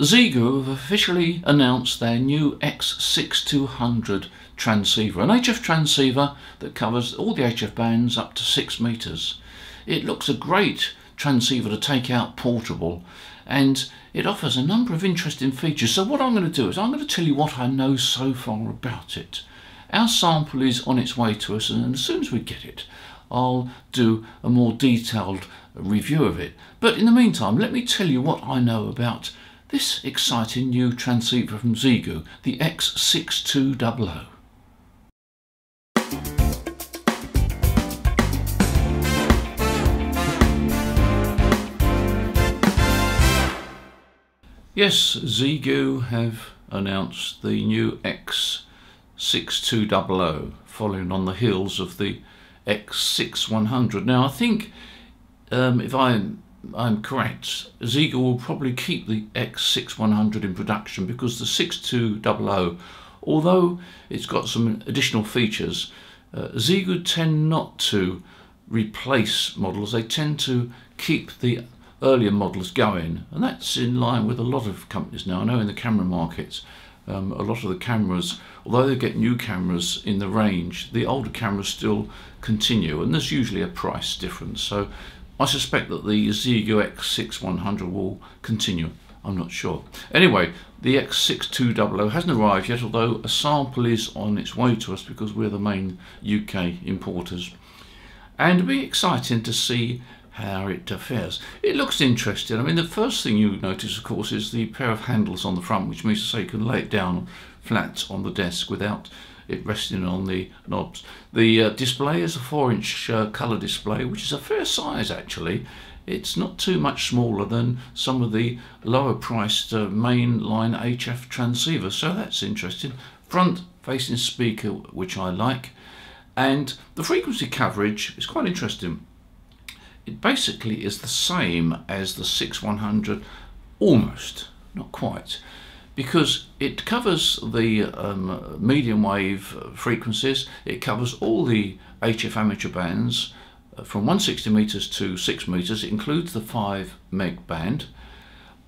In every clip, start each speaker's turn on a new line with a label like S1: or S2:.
S1: Xiegu have officially announced their new X6200 transceiver, an HF transceiver that covers all the HF bands up to 6 metres. It looks a great transceiver to take out portable and it offers a number of interesting features. So what I'm going to do is I'm going to tell you what I know so far about it. Our sample is on its way to us and as soon as we get it I'll do a more detailed review of it. But in the meantime let me tell you what I know about this exciting new transceiver from Xiegu, the X6200. Yes, Xiegu have announced the new X6200 following on the heels of the X6100. Now I think um, if I I'm correct, Xiegu will probably keep the X6100 in production because the 6200, although it's got some additional features, uh, tend not to replace models, they tend to keep the earlier models going and that's in line with a lot of companies now. I know in the camera markets um, a lot of the cameras, although they get new cameras in the range, the older cameras still continue and there's usually a price difference. So I suspect that the Xiegu X6100 will continue. I'm not sure. Anyway, the X6200 hasn't arrived yet, although a sample is on its way to us because we're the main UK importers. And it'll be exciting to see how it fares. It looks interesting. I mean, the first thing you notice, of course, is the pair of handles on the front, which means to say you can lay it down flat on the desk without it resting on the knobs. The uh, display is a 4 inch uh, colour display which is a fair size actually. It's not too much smaller than some of the lower priced uh, mainline HF transceivers so that's interesting. Front facing speaker which I like and the frequency coverage is quite interesting. It basically is the same as the 6100 almost, not quite because it covers the um, medium wave frequencies, it covers all the HF amateur bands uh, from 160 meters to 6 meters, it includes the 5 meg band,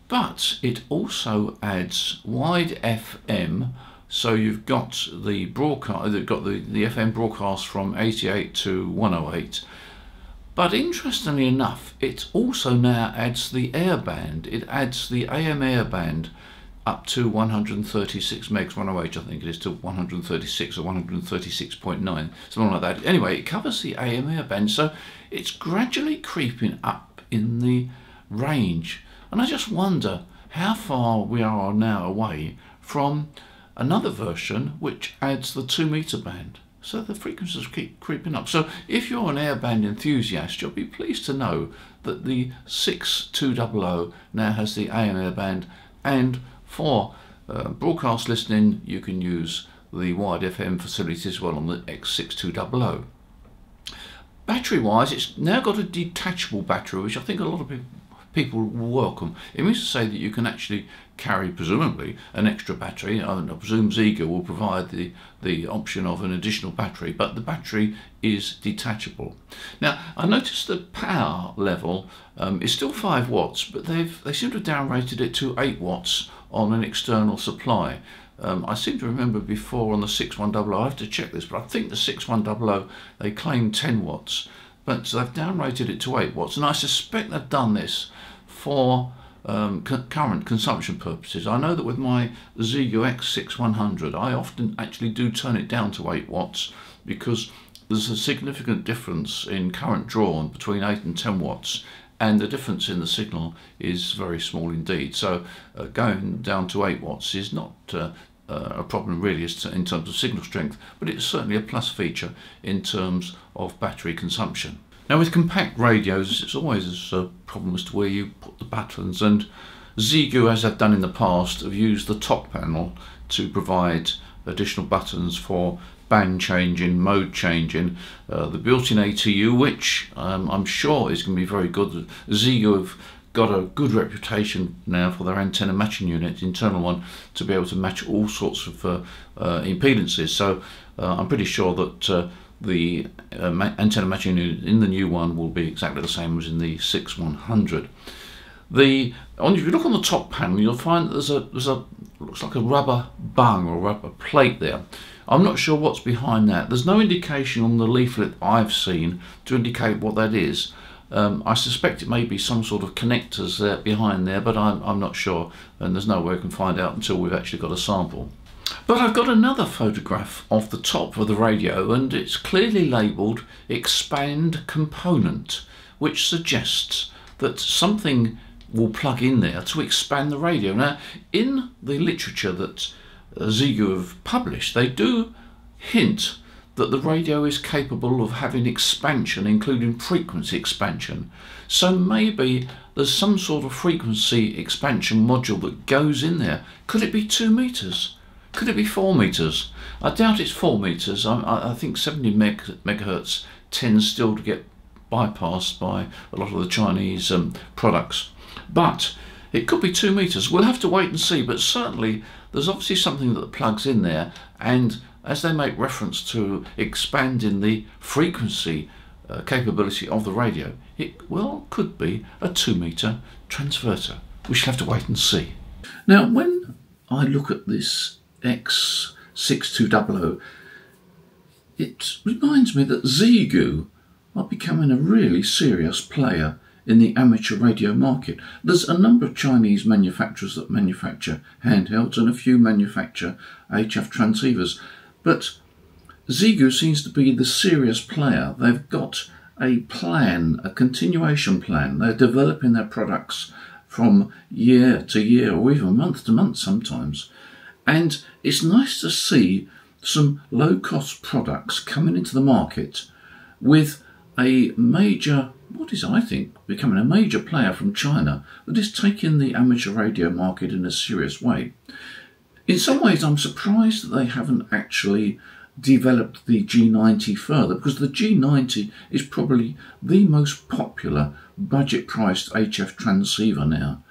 S1: but it also adds wide FM, so you've got the broadcast, you've got the, the FM broadcast from 88 to 108, but interestingly enough, it also now adds the air band. It adds the AM air band up to 136 megs 108 I think it is to 136 or 136.9 something like that. Anyway it covers the AM air band so it's gradually creeping up in the range. And I just wonder how far we are now away from another version which adds the 2 meter band. So the frequencies keep creeping up. So if you're an airband enthusiast you'll be pleased to know that the 6200 now has the AM airband and for uh, broadcast listening, you can use the wide FM facility as well on the X6200. Battery wise, it's now got a detachable battery, which I think a lot of people people will welcome. It means to say that you can actually carry, presumably, an extra battery. I, presume Xiegu will provide the, the option of an additional battery, but the battery is detachable. Now, I noticed the power level um, is still 5 watts, but they've they seem to have downrated it to 8 watts on an external supply. Um, I seem to remember before on the 6100, I have to check this, but I think the 6100, they claim 10 watts, but they've downrated it to 8 watts, and I suspect they've done this for um, current consumption purposes. I know that with my Xiegu X6100, I often actually do turn it down to 8 watts because there's a significant difference in current drawn between 8 and 10 watts and the difference in the signal is very small indeed. So uh, going down to 8 watts is not uh, uh, a problem really in terms of signal strength, but it's certainly a plus feature in terms of battery consumption. Now with compact radios, it's always a problem as to where you put the buttons, and Xiegu, as I've done in the past, have used the top panel to provide additional buttons for band changing, mode changing, uh, the built-in ATU, which um, I'm sure is going to be very good. Xiegu have got a good reputation now for their antenna matching unit, internal one, to be able to match all sorts of uh, uh, impedances. So uh, I'm pretty sure that uh, the uh, antenna matching unit in the new one will be exactly the same as in the 6100. The on if you look on the top panel, you'll find there's a there's a looks like a rubber bung or rubber plate there. I'm not sure what's behind that. There's no indication on the leaflet I've seen to indicate what that is. Um, I suspect it may be some sort of connectors there behind there, but I'm, I'm not sure, and there's no way we can find out until we've actually got a sample. But I've got another photograph of the top of the radio, and it's clearly labelled expand component, which suggests that something will plug in there to expand the radio. Now, in the literature that uh, Xiegu have published, they do hint that the radio is capable of having expansion, including frequency expansion. So maybe there's some sort of frequency expansion module that goes in there. Could it be two meters? Could it be four meters? I doubt it's four meters. I, I think 70 meg, megahertz tends still to get bypassed by a lot of the Chinese um, products. But it could be two meters. We'll have to wait and see. But certainly there's obviously something that plugs in there. And as they make reference to expanding the frequency uh, capability of the radio, it well could be a two meter transverter. We shall have to wait and see. Now, when I look at this X6200, it reminds me that Xiegu are becoming a really serious player in the amateur radio market. There's a number of Chinese manufacturers that manufacture handhelds and a few manufacture HF transceivers. But Xiegu seems to be the serious player. They've got a plan, a continuation plan. They're developing their products from year to year or even month to month sometimes. And it's nice to see some low cost products coming into the market with a major, what is I think, becoming a major player from China that is taking the amateur radio market in a serious way. In some ways, I'm surprised that they haven't actually developed the G90 further because the G90 is probably the most popular budget priced HF transceiver now.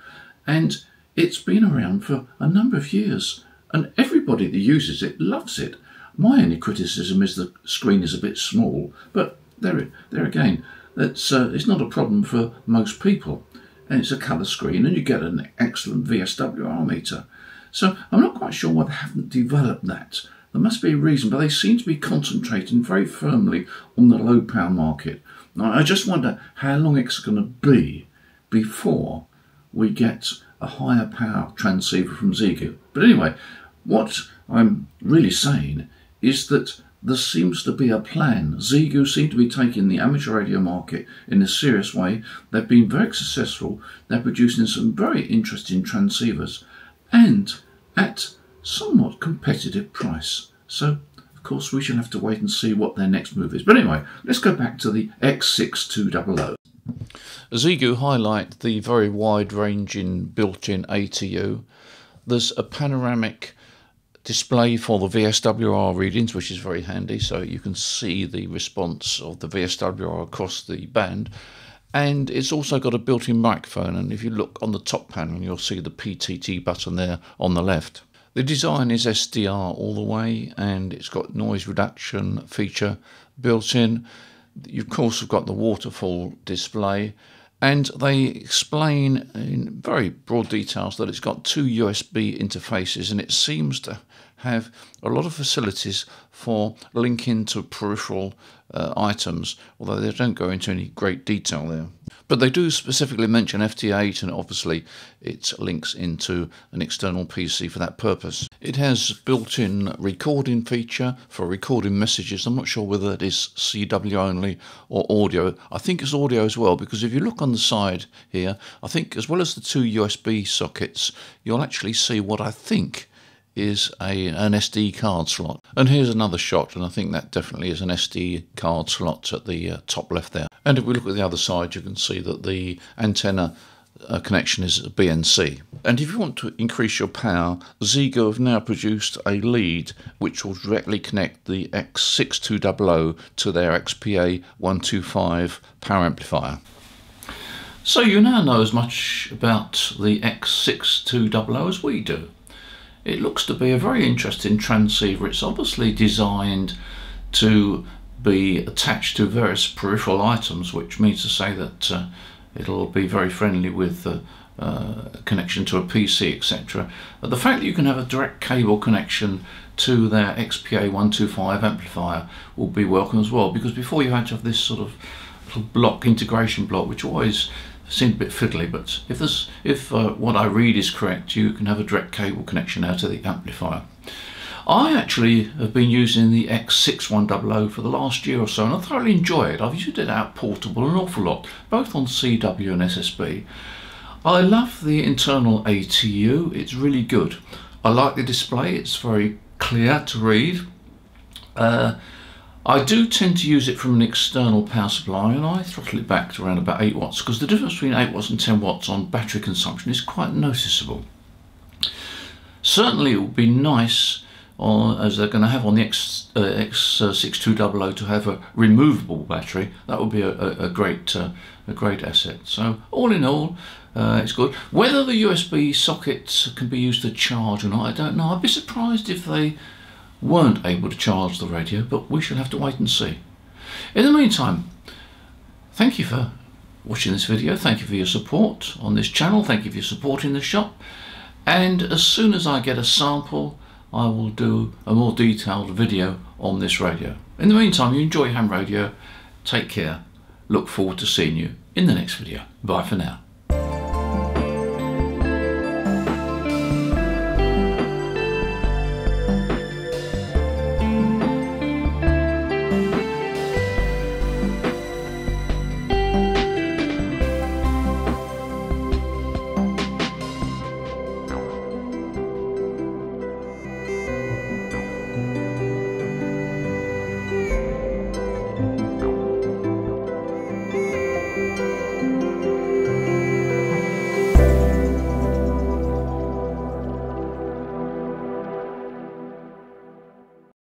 S1: And it's been around for a number of years and everybody that uses it loves it. My only criticism is the screen is a bit small, but there, there again, that's uh, it's not a problem for most people. And it's a colour screen, and you get an excellent VSWR meter. So I'm not quite sure why they haven't developed that. There must be a reason, but they seem to be concentrating very firmly on the low power market. Now, I just wonder how long it's going to be before we get a higher power transceiver from Xiegu. But anyway, what I'm really saying is that there seems to be a plan. Xiegu seem to be taking the amateur radio market in a serious way. They've been very successful. They're producing some very interesting transceivers and at somewhat competitive price. So, of course, we shall have to wait and see what their next move is. But anyway, let's go back to the X6200.
S2: Xiegu highlight the very wide-ranging built-in ATU. There's a panoramic display for the VSWR readings, which is very handy, so you can see the response of the VSWR across the band. And it's also got a built-in microphone, and if you look on the top panel, you'll see the PTT button there on the left. The design is SDR all the way, and it's got noise reduction feature built in. You of course have got the waterfall display, and they explain in very broad details that it's got two USB interfaces and it seems to have a lot of facilities for linking to peripheral uh, items, although they don't go into any great detail there. But they do specifically mention FT8 and obviously it links into an external PC for that purpose. It has built-in recording feature for recording messages. I'm not sure whether it is CW only or audio. I think it's audio as well because if you look on the side here, I think as well as the two USB sockets, you'll actually see what I think is a an SD card slot. And here's another shot, and I think that definitely is an SD card slot at the uh, top left there. And if we look at the other side, you can see that the antenna uh, connection is BNC. And if you want to increase your power, Xiegu have now produced a lead which will directly connect the X6200 to their XPA125 power amplifier.
S1: So you now know as much about the X6200 as we do. It looks to be a very interesting transceiver. It's obviously designed to be attached to various peripheral items, which means to say that uh, it'll be very friendly with uh, uh, connection to a PC, etc. The fact that you can have a direct cable connection to their XPA125 amplifier will be welcome as well because before you had to have this sort of little block integration block which always seemed a bit fiddly but if this if uh, what I read is correct you can have a direct cable connection out of the amplifier. I actually have been using the X6100 for the last year or so and I thoroughly enjoy it. I've used it out portable an awful lot, both on CW and SSB. I love the internal ATU, it's really good. I like the display, it's very clear to read. Uh, I do tend to use it from an external power supply and I throttle it back to around about 8 watts because the difference between 8 watts and 10 watts on battery consumption is quite noticeable. Certainly it would be nice on, as they're going to have on the X, uh, X6200 to have a removable battery. That would be a, a, a great uh, a great asset. So all in all, uh, it's good. Whether the USB sockets can be used to charge or not, I don't know. I'd be surprised if they weren't able to charge the radio, but we shall have to wait and see. In the meantime, thank you for watching this video. Thank you for your support on this channel. Thank you for your support in the shop. And as soon as I get a sample, I will do a more detailed video on this radio. In the meantime, you enjoy ham radio. Take care. Look forward to seeing you in the next video. Bye for now.